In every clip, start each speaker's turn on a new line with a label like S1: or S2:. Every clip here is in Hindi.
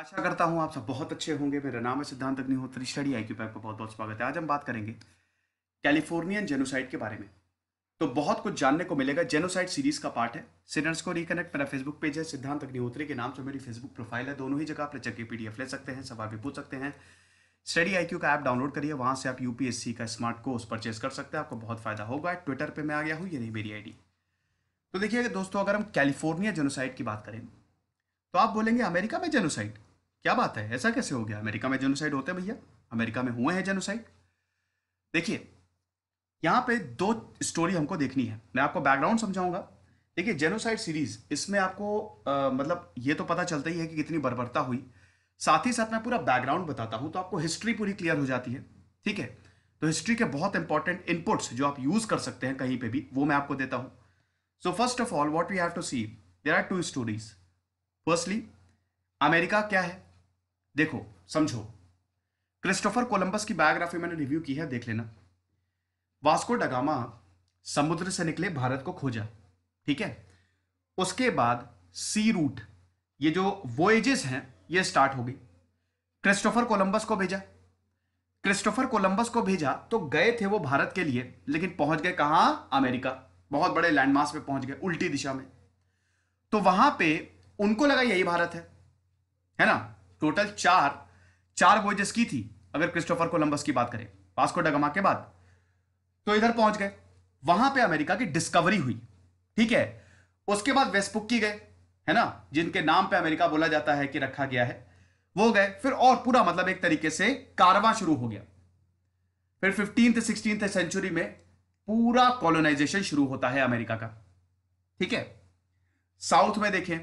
S1: आशा करता हूँ आप सब बहुत अच्छे होंगे। मेरा नाम है सिद्धांत अग्निहोत्री, स्टडी आई का बहुत बहुत स्वागत है। आज हम बात करेंगे कैलिफोर्नियन जेनोसाइड के बारे में। तो बहुत कुछ जानने को मिलेगा। जेनोसाइड सीरीज़ का पार्ट है। सिनर्स को रिकनेक्ट मेरा फेसबुक पेज है, सिद्धांत अग्निहोत्री के नाम से मेरी फेसबुक प्रोफ़ाइल है। दोनों ही जगह आप लेक्चर की पीडीएफ ले सकते हैं सवाल भी पूछ सकते हैं। स्टडी आईक्यू का ऐप डाउनलोड करिए। वहाँ से आप यूपीएससी का स्मार्ट कोर्स परचेज कर सकते हैं। आपको बहुत फ़ायदा होगा। ट्विटर पर मैं आ गया हूँ, ये नहीं मेरी आईडी तो देखिए, दोस्तों, अगर हम कैलिफ़ोर्निया जेनोसाइड की बात करें तो आप बोलेंगे, अमेरिका में जेनोसाइड? क्या बात है? ऐसा कैसे हो गया? अमेरिका में जेनोसाइड होते हैं भैया? अमेरिका में हुए हैं जेनोसाइड देखिए यहाँ पे दो स्टोरी हमको देखनी है। मैं आपको बैकग्राउंड समझाऊँगा। देखिए जेनोसाइड सीरीज़ इसमें आपको आ, मतलब ये तो पता चलता ही है कि कितनी बर्बरता हुई। साथ ही साथ मैं पूरा बैकग्राउंड बताता हूँ तो आपको हिस्ट्री पूरी क्लियर हो जाती है। ठीक है? तो हिस्ट्री के बहुत इंपॉर्टेंट इनपुट्स जो आप यूज़ कर सकते हैं कहीं पे भी वो मैं आपको देता हूँ। So first of all what we have to see there are two stories firstly America क्या है? देखो, समझो। क्रिस्टोफर कोलंबस की बायोग्राफी मैंने रिव्यू की है, देख लेना। वास्को डगामा समुद्र से निकले भारत को खोजा, ठीक है? उसके बाद सी रूट, ये जो वोएजेस हैं, ये स्टार्ट हो गई। क्रिस्टोफर कोलंबस को भेजा। क्रिस्टोफर कोलंबस को भेजा तो गए थे वो भारत के लिए, लेकिन पहुँच गए कहाँ? अमेरिका। बहुत बड़े लैंडमार्क पे पहुँच गए, उल्टी दिशा में। तो वहाँ पे उनको लगा यही भारत है है ना? टोटल चार चार वोजेस की थी, अगर क्रिस्टोफर कोलंबस की बात करें। वास्को डगमा के बाद। तो इधर पहुँच गए। वहाँ पे अमेरिका की डिस्कवरी हुई। ठीक है? उसके बाद वेस्पुक की गए, है ना? जिनके नाम पे अमेरिका बोला जाता है कि रखा गया है। वो गए। फिर और पूरा मतलब एक तरीके से कारवा शुरू हो गया। फिर फिफ्टींथ सिक्सटींथ सेंचुरी में पूरा कॉलोनाइजेशन शुरू होता है अमेरिका का। ठीक है? साउथ में देखें।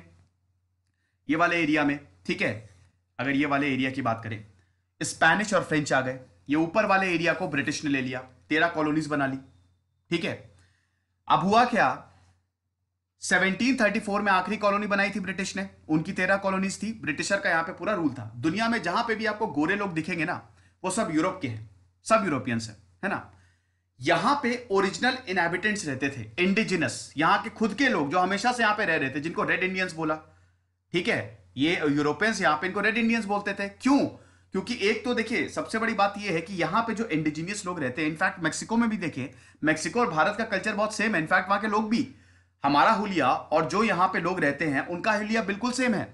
S1: ये वाले एरिया में। ठीक है? अगर ये वाले एरिया की बात करें, स्पेनिश और फ्रेंच आ गए। ये ऊपर वाले एरिया को ब्रिटिश ने ले लिया, तेरह कॉलोनीज बना ली, ठीक है? अब हुआ क्या? 1734 में आखिरी कॉलोनी बनाई थी ब्रिटिश ने, उनकी तेरह कॉलोनीज थी, ब्रिटिशर का यहाँ पे पूरा रूल था। दुनिया में जहाँ पे भी आपको गोरे लोग दिखेंगे ना, वो सब यूरोप के हैं, सब यूरोपियंस हैं, है ना? यहाँ पे ओरिजिनल इनहेबिटेंट्स रहते थे इंडिजिनस यहाँ के खुद के लोग जो हमेशा से यहाँ पे रह रहे थे, जिनको रेड इंडियंस बोला, ठीक है? ये यूरोपियंस यहाँ पे इनको रेड इंडियंस बोलते थे। क्यों? क्योंकि एक तो देखिए, सबसे बड़ी बात यह है कि यहाँ पे जो इंडिजीनियस लोग रहते हैं इनफैक्ट मेक्सिको में भी देखें मेक्सिको और भारत का कल्चर बहुत सेम है। इनफैक्ट वहाँ के लोग भी, हमारा हुलिया और जो यहाँ पे लोग रहते हैं, उनका हुलिया बिल्कुल सेम है।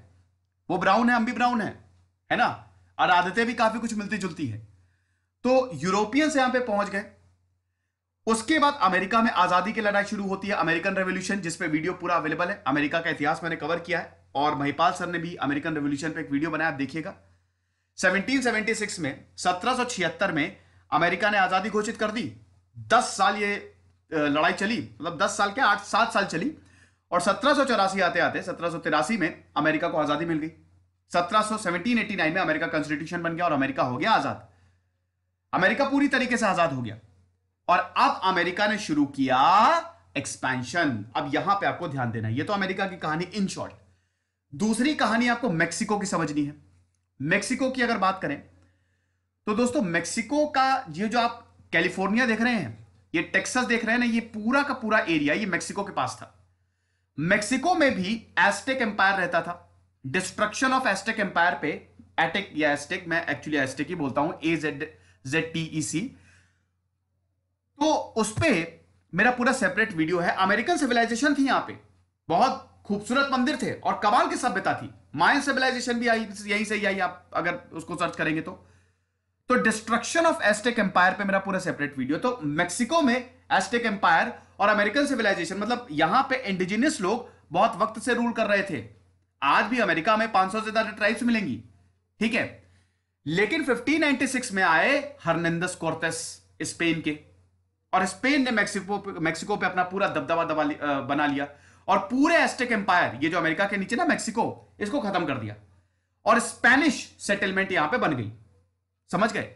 S1: वो ब्राउन है, हम भी ब्राउन है है ना? और आदतें भी काफ़ी कुछ मिलती जुलती है। तो यूरोपियंस यहाँ पे पहुँच गए। उसके बाद अमेरिका में आज़ादी की लड़ाई शुरू होती है अमेरिकन रेवोल्यूशन जिसपे वीडियो पूरा अवेलेबल है। अमेरिका का इतिहास मैंने कवर किया है। और महिपाल सर ने भी अमेरिकन रेवोल्यूशन पे एक वीडियो बनाया, आप देखिएगा। 1776 में 1776 में अमेरिका ने आज़ादी घोषित कर दी। 10 साल ये लड़ाई चली मतलब 10 साल क्या, आठ, सात साल चली। और सत्रह आते आते, सत्रह में अमेरिका को आज़ादी मिल गई। सत्रह में अमेरिका कॉन्स्टिट्यूशन बन गया और अमेरिका हो गया आज़ाद। अमेरिका पूरी तरीके से आज़ाद हो गया। और अब अमेरिका ने शुरू किया एक्सपेंशन अब यहाँ पे आपको ध्यान देना है। ये तो अमेरिका की कहानी इन शॉर्ट दूसरी कहानी आपको मेक्सिको की समझनी है। मेक्सिको की अगर बात करें तो दोस्तों, मेक्सिको का ये जो आप कैलिफ़ोर्निया देख रहे हैं, ये टेक्सास देख रहे हैं ना, ये पूरा का पूरा एरिया ये मेक्सिको के पास था। मेक्सिको में भी एस्टेक एम्पायर रहता था। डिस्ट्रक्शन ऑफ़ एस्टेक एम्पायर पे, एटेक या एस्टेक, मैं एक्चुअली एस्टेक ही बोलता हूँ, A Z Z T E C. तो उस पर मेरा पूरा सेपरेट वीडियो है। अमेरिकन सिविलाइजेशन थी यहाँ पे, बहुत खूबसूरत मंदिर थे और कमाल की सभ्यता थी। माइन सिविलाइजेशन भी आई, यहीं से ही आई, आप अगर उसको सर्च करेंगे तो। तो डिस्ट्रक्शन ऑफ़ एस्टेक एम्पायर पे मेरा पूरा सेपरेट वीडियो तो मेक्सिको में एस्टेक एम्पायर और अमेरिकन सिविलाइजेशन मतलब यहाँ पे इंडिजिनियस लोग बहुत वक्त से रूल कर रहे थे। आज भी अमेरिका में 500 से ज़्यादा ट्राइब्स मिलेंगी। ठीक है? लेकिन 1596 में आए हरनेंदस कोर्टेस स्पेन के। और स्पेन ने मेक्सिको मेक्सिको पे अपना पूरा दबदबा दबा बना लिया। और पूरे एस्टेक एम्पायर ये जो अमेरिका के नीचे ना मेक्सिको इसको खत्म कर दिया। और स्पेनिश सेटलमेंट यहाँ पे बन गई। समझ गए?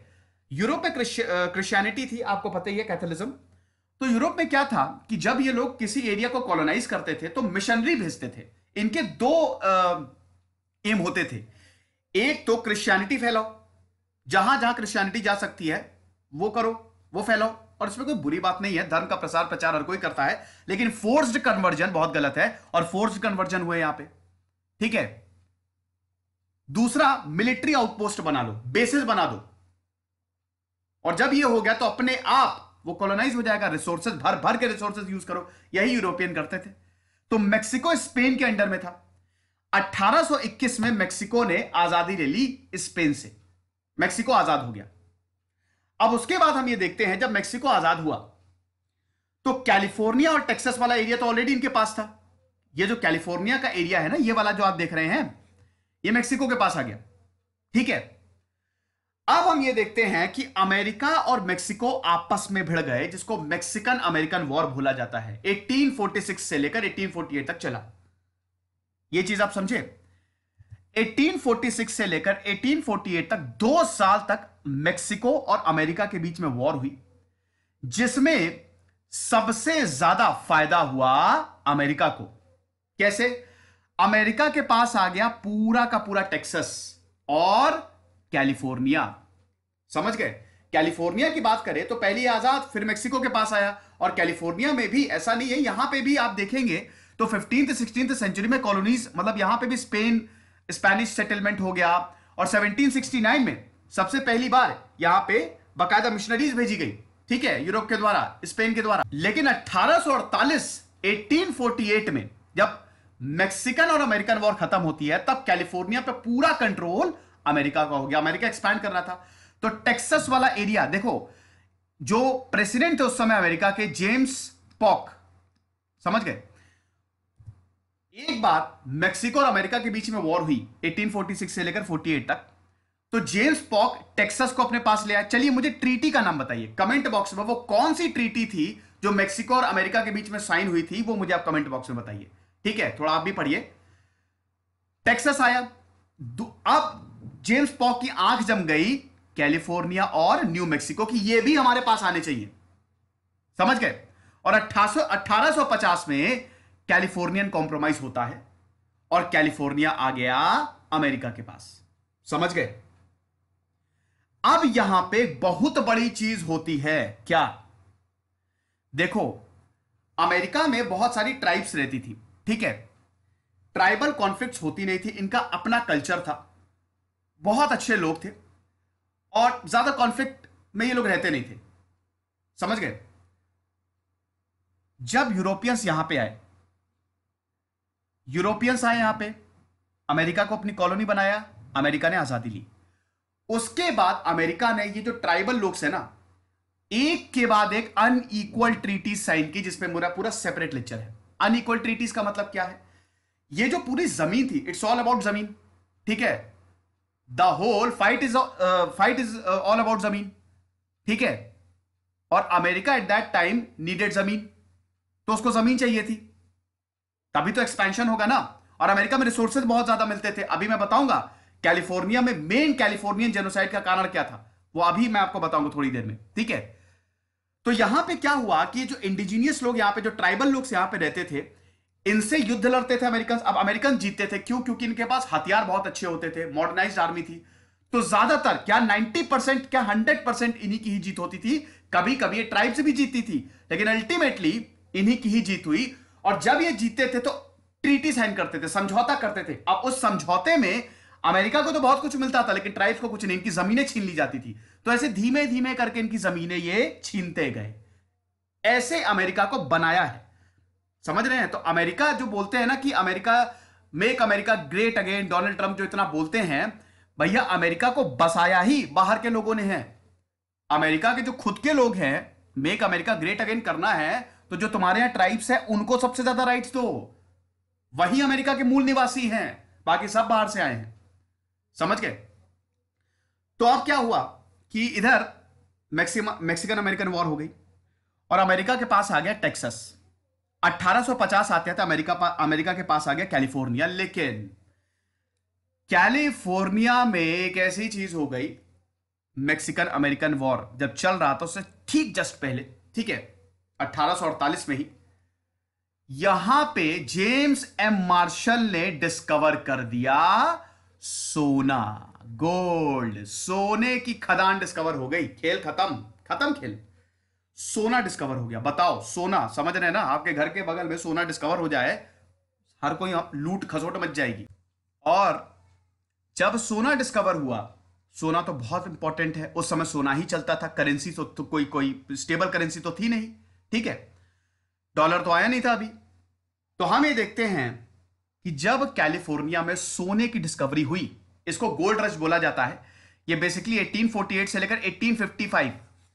S1: यूरोप में क्रिश्चियनिटी थी, आपको पता ही है कैथोलिज्म तो यूरोप में क्या था कि जब ये लोग किसी एरिया को कॉलोनाइज करते थे तो मिशनरी भेजते थे। इनके दो एम होते थे। एक तो क्रिश्चियनिटी फैलाओ। जहाँ जहाँ क्रिश्चियनिटी जा सकती है, वो करो, वो फैलाओ। और इसमें कोई बुरी बात नहीं है, धर्म का प्रसार प्रचार हर कोई करता है, लेकिन फोर्स्ड कन्वर्जन बहुत गलत है और फोर्स्ड कन्वर्जन हुए यहाँ पे। ठीक है? दूसरा मिलिट्री आउटपोस्ट बना लो बेसिस बना दो। और जब ये हो गया तो अपने आप, वो कॉलोनाइज हो जाएगा रिसोर्सेज भर भर के रिसोर्सेज यूज़ करो। यही यूरोपियन करते थे। तो मेक्सिको स्पेन के अंडर में था। 1821 में मेक्सिको ने आज़ादी ले ली स्पेन से। मेक्सिको आज़ाद हो गया। अब उसके बाद हम ये देखते हैं जब मेक्सिको आज़ाद हुआ तो कैलिफ़ोर्निया और टेक्सास वाला एरिया तो ऑलरेडी इनके पास था। ये जो कैलिफ़ोर्निया का एरिया है ना, ये वाला जो आप देख रहे हैं, ये मेक्सिको के पास आ गया। ठीक है? अब हम ये देखते हैं कि अमेरिका और मेक्सिको आपस में भिड़ गए, जिसको मैक्सिकन अमेरिकन वॉर भूला जाता है। 1846 से लेकर 1848 तक चला। ये चीज़ आप समझे? 1846 से लेकर 1848 तक दो साल तक मेक्सिको और अमेरिका के बीच में वॉर हुई, जिसमें सबसे ज़्यादा फ़ायदा हुआ अमेरिका को। कैसे? अमेरिका के पास आ गया पूरा का पूरा टेक्सास और कैलिफ़ोर्निया। समझ गए? कैलिफ़ोर्निया की बात करें तो पहली आज़ाद फिर मेक्सिको के पास आया और कैलिफ़ोर्निया में भी ऐसा नहीं है, यहाँ पे भी आप देखेंगे तो फिफ्टींथ, सिक्सटींथ सेंचुरी में कॉलोनीज मतलब यहाँ पे भी स्पेन स्पेनिश सेटलमेंट हो गया और 1769 में सबसे पहली बार यहाँ पे बाकायदा मिशनरीज भेजी गई। ठीक है, यूरोप के द्वारा, स्पेन के द्वारा। लेकिन अठारह 1848 में जब मैक्सिकन और अमेरिकन वॉर खत्म होती है, तब कैलिफ़ोर्निया पे पूरा कंट्रोल अमेरिका का हो गया। अमेरिका एक्सपैंड कर रहा था। तो टेक्सस वाला एरिया, देखो, जो प्रेसिडेंट थे उस समय अमेरिका के, जेम्स पॉक, समझ गए? एक बार मैक्सिको और अमेरिका के बीच में वॉर हुई 1846 से लेकर 48 तक। तो जेम्स पॉक टेक्सास को अपने पास ले आया चलिए मुझे ट्रीटी का नाम बताइए। कमेंट बॉक्स में वो कौन सी ट्रीटी थी जो मैक्सिको और अमेरिका के बीच में साइन हुई थी, वो मुझे आप कमेंट बॉक्स में बताइए। ठीक है, थोड़ा आप भी पढ़िए। टेक्सास आया। अब जेम्स पॉक की आँख जम गई कैलिफ़ोर्निया और न्यू मैक्सिको की। ये भी हमारे पास आने चाहिए। समझ गए? और अठारह सौ पचास में कैलिफोर्नियन कॉम्प्रोमाइज होता है और कैलिफ़ोर्निया आ गया अमेरिका के पास। समझ गए? अब यहाँ पे बहुत बड़ी चीज़ होती है। क्या? देखो, अमेरिका में बहुत सारी ट्राइब्स रहती थी, ठीक है? ट्राइबल कॉन्फ्लिक्ट होती नहीं थी, इनका अपना कल्चर था। बहुत अच्छे लोग थे और ज़्यादा कॉन्फ्लिक्ट में ये लोग रहते नहीं थे। समझ गए? जब यूरोपियंस यहाँ पे आए यूरोपियंस आए यहाँ पे। अमेरिका को अपनी कॉलोनी बनाया, अमेरिका ने आज़ादी ली। उसके बाद अमेरिका ने, ये जो ट्राइबल लोग है ना, एक के बाद एक अनईक्वल ट्रीटीज साइन की जिसपे मेरा पूरा सेपरेट लेक्चर है। अनईक्वल ट्रीटीज का मतलब क्या है? ये जो पूरी ज़मीन थी इट्स ऑल अबाउट ज़मीन, ठीक है? The whole fight is fight is all about ज़मीन, ठीक है? और America at that time needed ज़मीन तो उसको ज़मीन चाहिए थी। तभी तो एक्सपेंशन होगा ना। और अमेरिका में रिसोर्सेज बहुत ज़्यादा मिलते थे। अभी मैं बताऊँगा कैलिफ़ोर्निया में मेन कैलिफोर्नियन जेनोसाइड का कारण क्या था? वो अभी मैं आपको बताऊँगा थोड़ी देर में। ठीक है? तो यहाँ पे क्या हुआ कि जो इंडिजीनियस लोग यहाँ पे, जो ट्राइबल लोग यहाँ पे रहते थे, इनसे युद्ध लड़ते थे अमेरिकन अब अमेरिकन जीतते थे। क्यों? क्योंकि इनके पास हथियार बहुत अच्छे होते थे। मॉडर्नाइज आर्मी थी। तो ज़्यादातर क्या 90 परसेंट क्या 100 परसेंट इन्हीं की ही जीत होती थी। कभी कभी ये ट्राइब से भी जीतती थी। लेकिन अल्टीमेटली इन्हीं की ही जीत हुई। और जब ये जीतते थे तो ट्रीटी साइन करते थे, समझौता करते थे। अब उस समझौते में अमेरिका को तो बहुत कुछ मिलता था, लेकिन ट्राइब्स को कुछ नहीं, इनकी जमीनें छीन ली जाती थी। तो ऐसे धीमे धीमे करके इनकी जमीनें ये छीनते गए। ऐसे अमेरिका को बनाया है। समझ रहे हैं? तो अमेरिका जो बोलते हैं ना कि America make America great again Donald Trump जो इतना बोलते हैं, भैया अमेरिका को बसाया ही बाहर के लोगों ने है। अमेरिका के जो खुद के लोग हैं मेक अमेरिका ग्रेट अगेन करना है तो जो तुम्हारे यहाँ ट्राइब्स है, उनको सबसे ज़्यादा राइट्स दो। वही अमेरिका के मूल निवासी हैं। बाकी सब बाहर से आए हैं। समझ गए? तो अब क्या हुआ कि इधर मैक्सिकन अमेरिकन वॉर हो गई और अमेरिका के पास आ गया टेक्सास 1850 आते थे अमेरिका अमेरिका के पास आ गया कैलिफ़ोर्निया लेकिन कैलिफ़ोर्निया में एक ऐसी चीज़ हो गई मैक्सिकन अमेरिकन वॉर जब चल रहा था, उससे ठीक जस्ट पहले, ठीक है? 1848 में ही यहाँ पे जेम्स एम मार्शल ने डिस्कवर कर दिया सोना गोल्ड। सोने की खदान डिस्कवर हो गई खेल खत्म खत्म खेल। सोना डिस्कवर हो गया। बताओ सोना समझ रहे ना? आपके घर के बगल में सोना डिस्कवर हो जाए हर कोई लूट खसोट मच जाएगी। और जब सोना डिस्कवर हुआ सोना तो बहुत इंपॉर्टेंट है। उस समय सोना ही चलता था करेंसी तो, तो कोई कोई स्टेबल करेंसी तो थी नहीं। ठीक है? डॉलर तो आया नहीं था अभी। तो हम ये देखते हैं कि जब कैलिफ़ोर्निया में सोने की डिस्कवरी हुई, इसको गोल्ड रश बोला जाता है। ये बेसिकली 1848 से लेकर 1855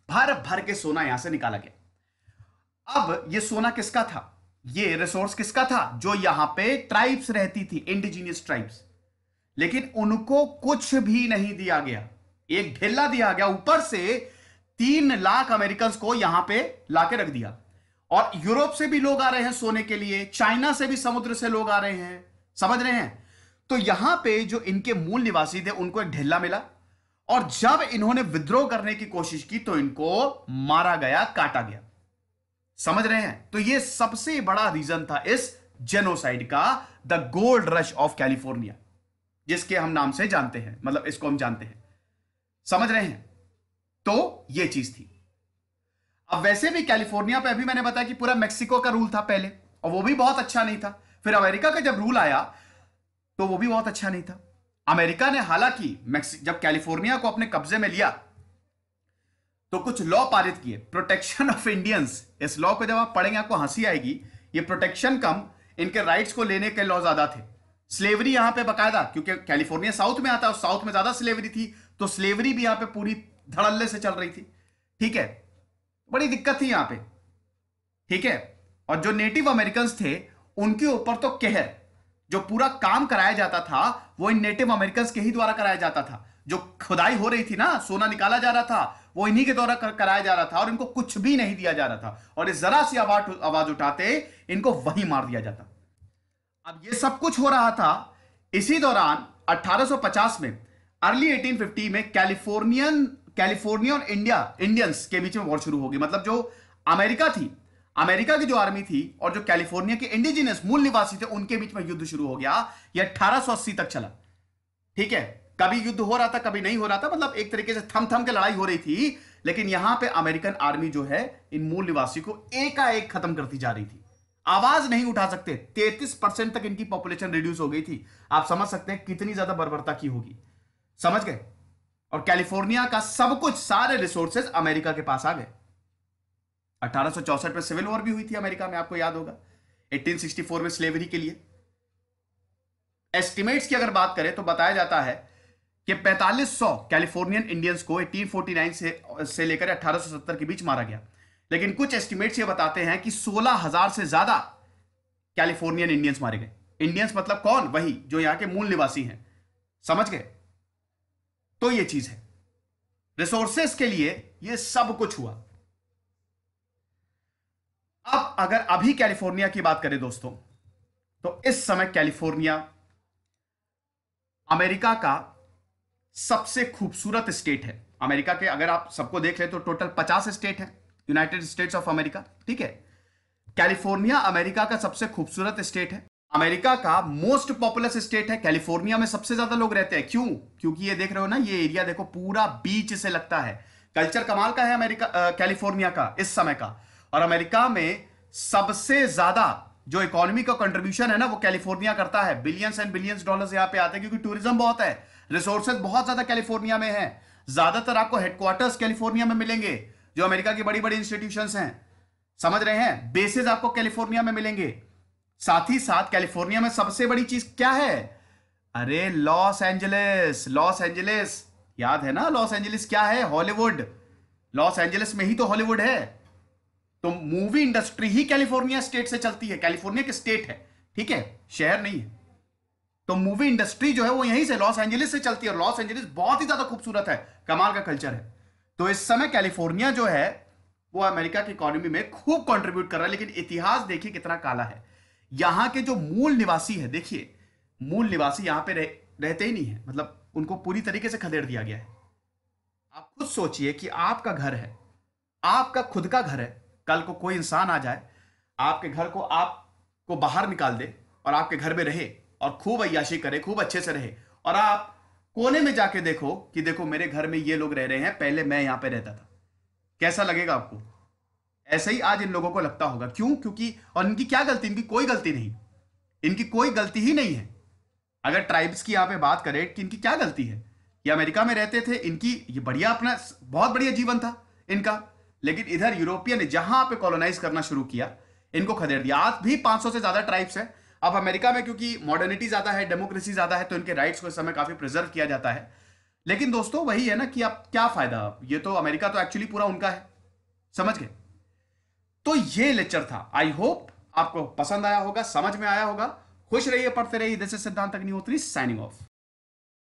S1: भर भर के सोना यहाँ से निकाला गया। अब ये सोना किसका था? ये रिसोर्स किसका था? जो यहाँ पे ट्राइब्स रहती थी इंडिजीनियस ट्राइब्स लेकिन उनको कुछ भी नहीं दिया गया। एक ढेला दिया गया ऊपर से तीन लाख अमेरिकन को यहाँ पे लाके रख दिया। और यूरोप से भी लोग आ रहे हैं सोने के लिए, चाइना से भी समुद्र से लोग आ रहे हैं। समझ रहे हैं? तो यहाँ पे जो इनके मूल निवासी थे, उनको एक ढेला मिला। और जब इन्होंने विद्रोह करने की कोशिश की तो इनको मारा गया, काटा गया। समझ रहे हैं? तो यह सबसे बड़ा रीजन था इस जेनोसाइड का the gold rush of California जिसके हम नाम से जानते हैं मतलब इसको हम जानते हैं। समझ रहे हैं? तो यह चीज़ थी। अब वैसे भी कैलिफ़ोर्निया पे अभी मैंने बताया कि पूरा मेक्सिको का रूल था पहले, और वो भी बहुत अच्छा नहीं था। फिर अमेरिका का जब रूल आया तो वो भी बहुत अच्छा नहीं था। अमेरिका ने हालाँकि जब कैलिफ़ोर्निया को अपने कब्जे में लिया तो कुछ लॉ पारित किए। प्रोटेक्शन ऑफ़ इंडियंस इस लॉ को जब आप पढ़ेंगे, आपको हँसी आएगी। ये प्रोटेक्शन कम, इनके राइट्स को लेने के लॉ ज़्यादा थे। स्लेवरी यहाँ पे बकायदा, क्योंकि कैलिफ़ोर्निया साउथ में आता है साउथ में ज़्यादा स्लेवरी थी तो स्लेवरी भी यहाँ पे पूरी धड़ल्ले से चल रही थी। ठीक है? बड़ी दिक्कत थी यहाँ पे। ठीक है? और जो नेटिव अमेरिकन थे, उनके ऊपर तो कहर, जो पूरा काम कराया जाता था, वो इन नेटिव अमेरिकन के ही द्वारा कराया जाता था। जो खुदाई हो रही थी ना, सोना निकाला जा रहा था, वो इन्हीं के द्वारा कराया जा रहा था और इनको कुछ भी नहीं दिया जा रहा था। और इस जरा सी आवाज़ आवाज़ उठाते, इनको वहीं मार दिया जाता। अब ये सब कुछ हो रहा था इसी दौरान 1850 में अर्ली 1850 में कैलिफोर्नियन कैलिफ़ोर्निया और इंडिया इंडियंस के बीच में वॉर शुरू होगी। मतलब जो अमेरिका थी, अमेरिका की जो आर्मी थी और जो कैलिफ़ोर्निया के इंडिजिनियस मूल निवासी थे, उनके बीच में युद्ध शुरू हो गया। ये 1880 तक चला। ठीक है? कभी युद्ध हो रहा था, कभी नहीं हो रहा था मतलब एक तरीके से थम थम के लड़ाई हो रही थी, लेकिन यहाँ पे अमेरिकन आर्मी जो है, इन मूल निवासी को एकाएक खत्म करती जा रही थी। आवाज़ नहीं उठा सकते। तैतीस परसेंट तक इनकी पॉपुलेशन रिड्यूस हो गई थी। आप समझ सकते हैं कितनी ज़्यादा बर्बरता की होगी। समझ गए? और कैलिफ़ोर्निया का सब कुछ, सारे रिसोर्सेज अमेरिका के पास आ गए। अठारह में सिविल वॉर भी हुई थी अमेरिका में, आपको याद होगा। 1864 में स्लेवरी के लिए। एस्टिमेट्स की अगर बात करें तो बताया जाता है कि 4500 कैलिफोर्नियन इंडियंस को 1849 से से लेकर 1870 के बीच मारा गया। लेकिन कुछ एस्टिमेट्स ये बताते हैं कि 16000 से ज़्यादा कैलिफोर्नियन इंडियंस मारे गए। इंडियंस मतलब कौन? वही, जो यहाँ के मूल निवासी हैं। समझ गए? तो ये चीज़ है। रिसोर्सेस के लिए ये सब कुछ हुआ। अब अगर अभी कैलिफ़ोर्निया की बात करें दोस्तों तो इस समय कैलिफ़ोर्निया अमेरिका का सबसे खूबसूरत स्टेट है। अमेरिका के अगर आप सबको देख ले तो टोटल पचास स्टेट है यूनाइटेड स्टेट्स ऑफ़ अमेरिका ठीक है? कैलिफ़ोर्निया अमेरिका का सबसे खूबसूरत स्टेट है। अमेरिका का मोस्ट पॉपुलस स्टेट है कैलिफ़ोर्निया में सबसे ज़्यादा लोग रहते हैं। क्यों? क्योंकि ये देख रहे हो ना, ये एरिया देखो, पूरा बीच से लगता है। कल्चर कमाल का है अमेरिका कैलिफ़ोर्निया का, इस समय का। और अमेरिका में सबसे ज़्यादा जो इकोनॉमी का कंट्रीब्यूशन है ना, वो कैलिफ़ोर्निया करता है। बिलियंस एंड बिलियंस डॉलर्स यहाँ पे आते हैं, क्योंकि टूरिज़्म बहुत है। रिसोर्सेज बहुत ज़्यादा कैलिफ़ोर्निया में है। ज़्यादातर आपको हेडक्वार्टर्स कैलिफ़ोर्निया में मिलेंगे, जो अमेरिका की बड़ी बड़ी इंस्टीट्यूशन हैं। समझ रहे हैं? बेसिस आपको कैलिफ़ोर्निया में मिलेंगे। साथ ही साथ कैलिफ़ोर्निया में सबसे बड़ी चीज़ क्या है? अरे, लॉस एंजलिस लॉस एंजलिस। याद है ना, लॉस एंजलिस क्या है? हॉलीवुड। लॉस एंजलिस में ही तो हॉलीवुड है। तो मूवी इंडस्ट्री ही कैलिफ़ोर्निया स्टेट से चलती है। कैलिफ़ोर्निया के स्टेट है, ठीक है? शहर नहीं है। तो मूवी इंडस्ट्री जो है वो यहीं से लॉस एंजलिस से चलती है लॉस एंजलिस बहुत ही ज़्यादा खूबसूरत है। कमाल का कल्चर है। तो इस समय कैलिफ़ोर्निया जो है, वो अमेरिका की इकोनॉमी में खूब कंट्रीब्यूट कर रहा है, लेकिन इतिहास देखिए कितना काला है। यहाँ के जो मूल निवासी है देखिए मूल निवासी यहाँ पे रह, रहते ही नहीं है। मतलब उनको पूरी तरीके से खदेड़ दिया गया है। आप खुद सोचिए कि आपका घर है आपका खुद का घर है कल को कोई इंसान आ जाए आपके घर को आपको बाहर निकाल दे और आपके घर में रहे और खूब अयाशी करे खूब अच्छे से रहे और आप कोने में जाके देखो कि देखो मेरे घर में ये लोग रह रहे हैं पहले मैं यहाँ पे रहता था। कैसा लगेगा आपको? ऐसे ही आज इन लोगों को लगता होगा। क्यों? क्योंकि और इनकी क्या गलती? इनकी कोई गलती नहीं। इनकी कोई गलती ही नहीं है। अगर ट्राइब्स की यहाँ पे बात करें कि इनकी क्या गलती है? ये अमेरिका में रहते थे, इनकी ये बढ़िया अपना बहुत बढ़िया जीवन था इनका। लेकिन इधर यूरोपियन ने जहाँ पे कॉलोनाइज करना शुरू किया, इनको खदेड़ दिया। आज भी 500 से ज़्यादा ट्राइब्स है। अब अमेरिका में क्योंकि मॉडर्निटी ज़्यादा है डेमोक्रेसी ज़्यादा है तो इनके राइट्स को इस समय काफ़ी प्रिजर्व किया जाता है। लेकिन दोस्तों, वही है ना कि आप क्या फ़ायदा? ये तो अमेरिका तो एक्चुअली पूरा उनका है। समझ गए? तो ये लेक्चर था। आई होप आपको पसंद आया होगा, समझ में आया होगा। खुश रहिए, पढ़ते रहिए। जैसे सिद्धांत अग्निहोत्री साइनिंग ऑफ़